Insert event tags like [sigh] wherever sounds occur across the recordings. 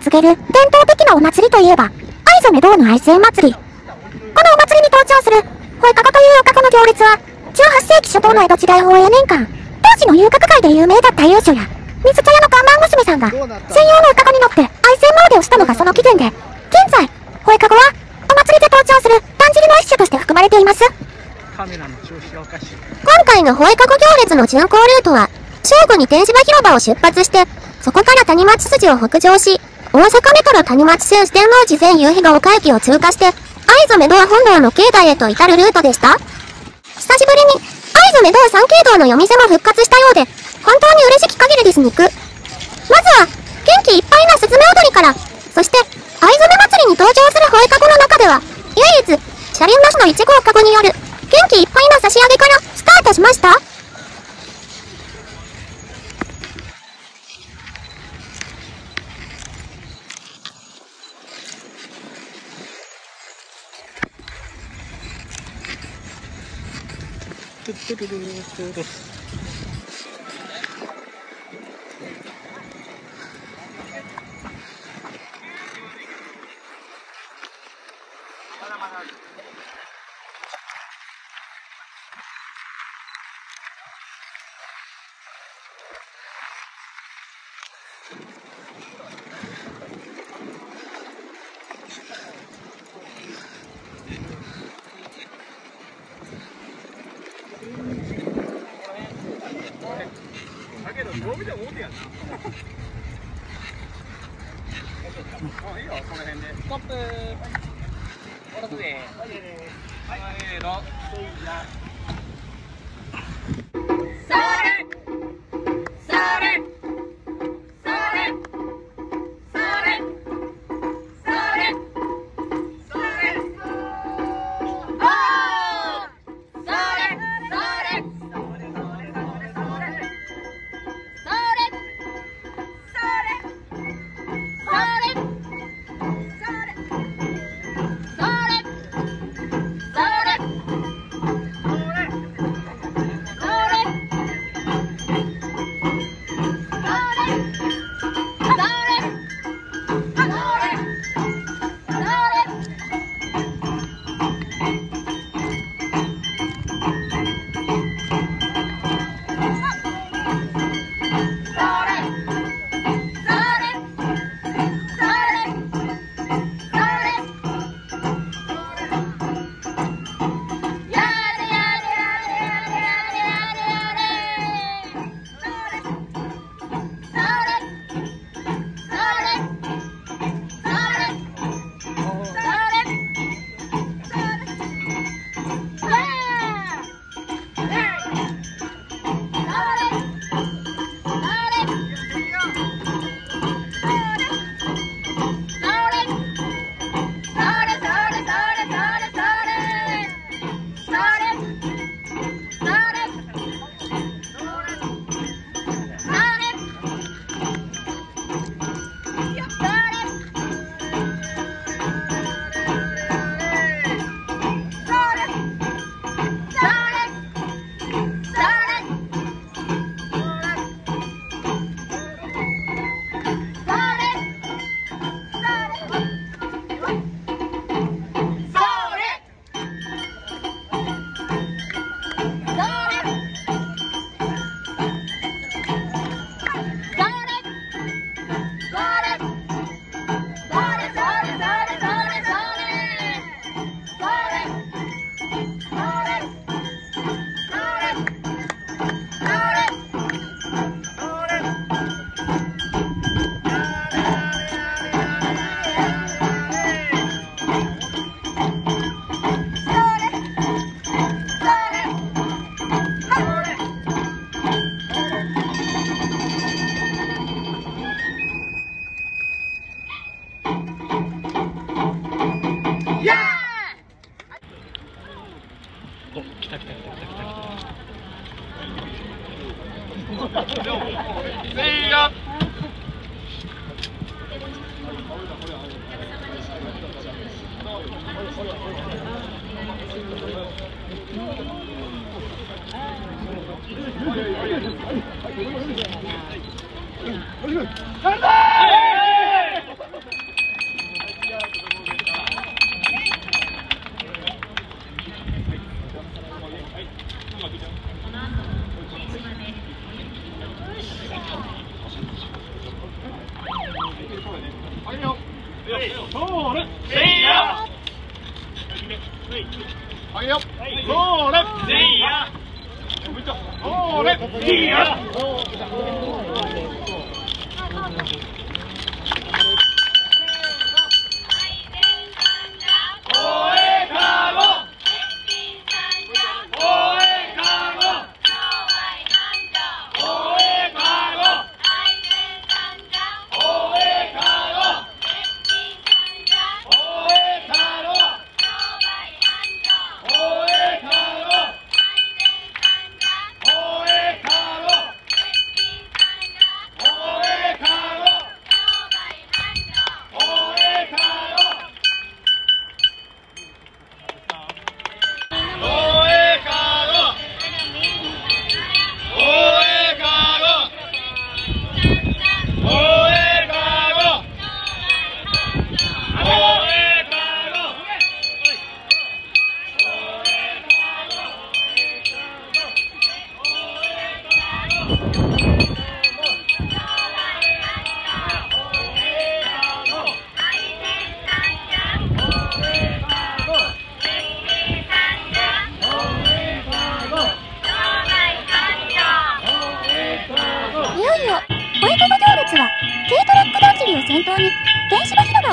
告げる伝統的なお祭りといえば、藍染め銅の愛染祭り。このお祭りに登場する、ホイカゴというおかの行列は、18世紀初頭の江戸時代放映年間、当時の遊郭界で有名だった優書や、水茶屋の看板娘さんが、専用のおかに乗って愛染詣をしたのがその起源で、現在、ホイカゴは、お祭りで登場する、だんじりの一種として含まれています。今回のホエカゴ行列の巡行ルートは、正午に天芝広場を出発して、そこから谷町筋を北上し、大阪メトロ谷町線四天王寺前夕日が丘駅を通過して、藍染堂本堂の境内へと至るルートでした。久しぶりに、藍染堂三景堂の夜店も復活したようで、本当に嬉しき限りです肉。まずは、元気いっぱいなスズメ踊りから、そして、藍染祭りに登場するホエカゴの中では、唯一、車輪なしの1号カゴによる、元気いっぱいな差し上げからスタートしましたト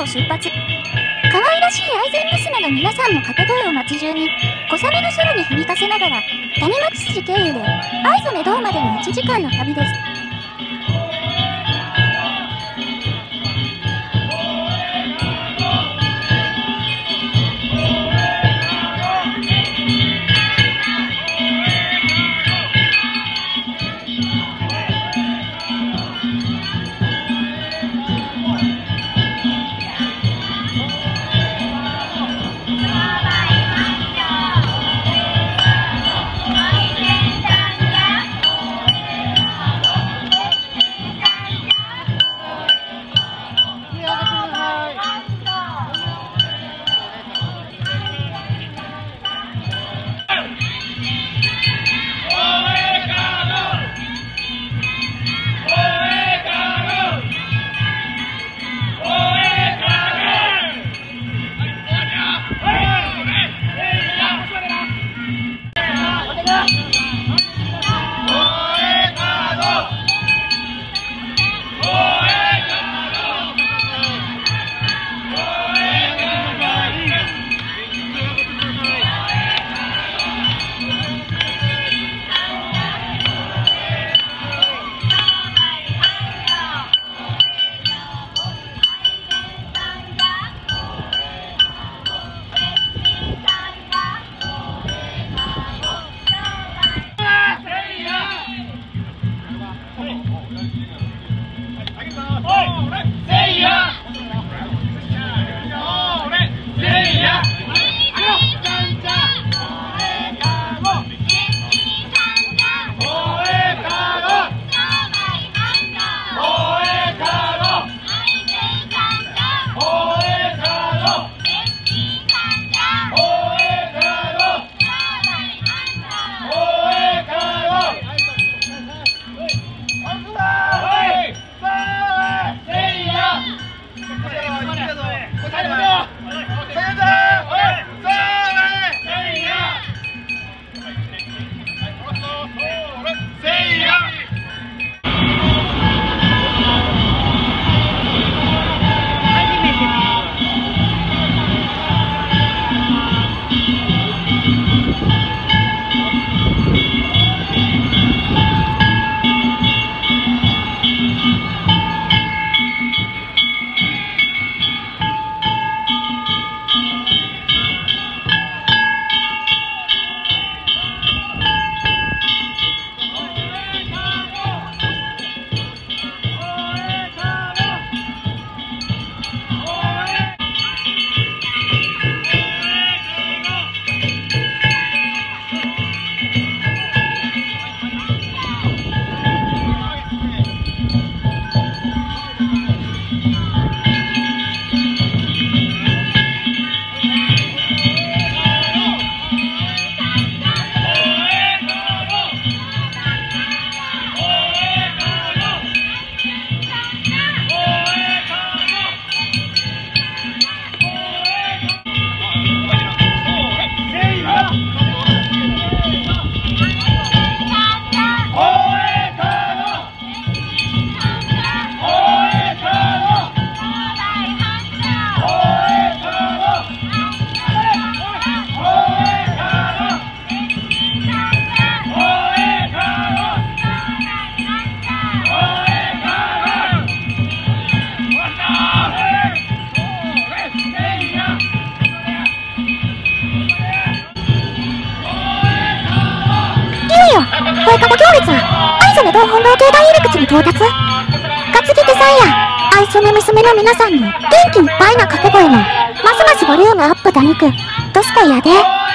を出発。可愛らしい愛犬娘の皆さんの掛け声を街中に、小雨の空に響かせながら、谷町筋経由で、藍染堂までの1時間の旅です。「の皆さんの元気いっぱいな掛け声もますますボリュームアップだにく。どすこいやで。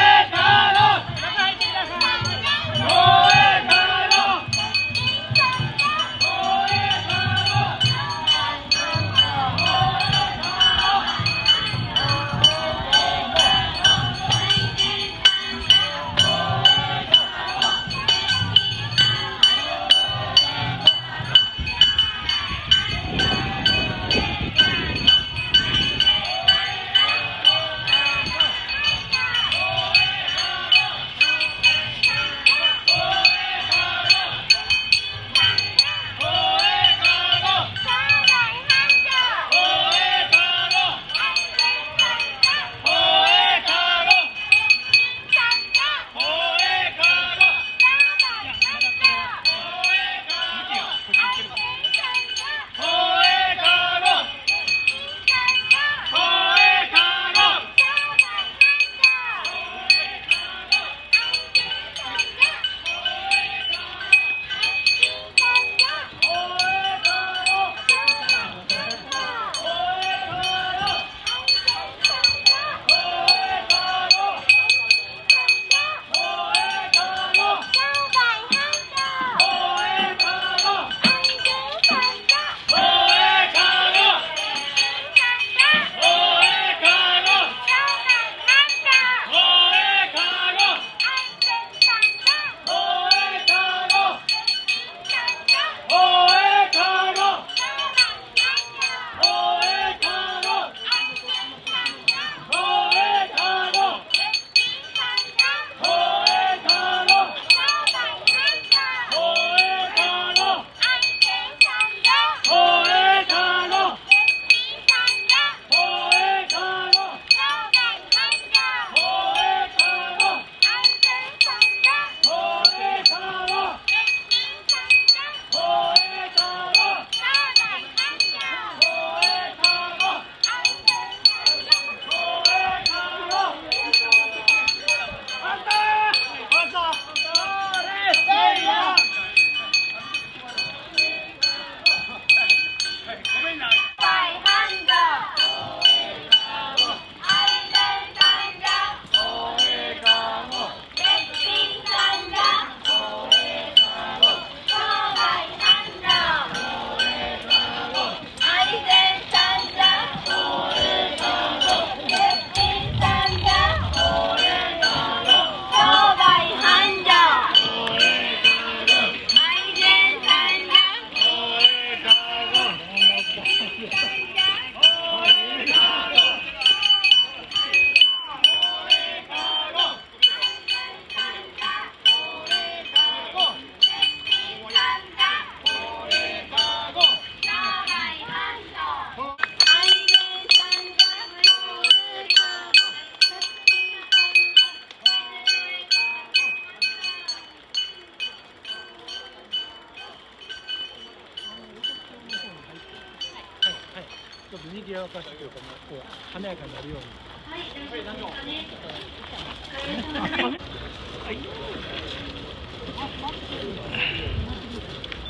かしというか、こう華やかになるように。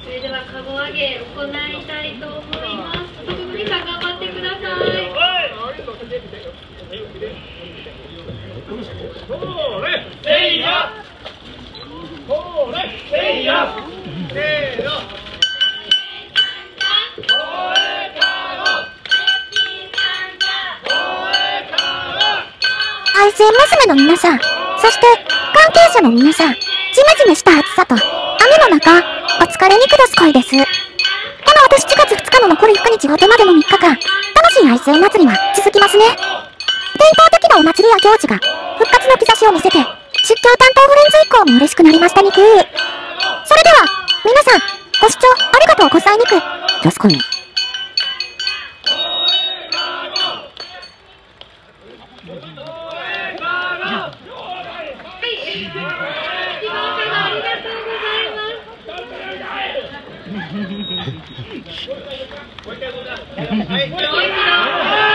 それではカゴ上げ行いたいと思います。徳森さん頑張ってください。愛生娘の皆さん、そして関係者の皆さん、ジメジメした暑さと雨の中、お疲れにくどすこいです。この私4月2日の残り9日ごとまでの3日間、楽しい愛生祭りは続きますね。伝統的なお祭りや行事が復活の兆しを見せて、出張担当フレンズ以降も嬉しくなりましたにくそれでは、皆さん、ご視聴ありがとうございにく。どすこい。一番目ありがとうございます。も [laughs] う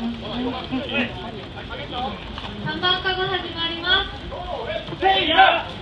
3番かが始まります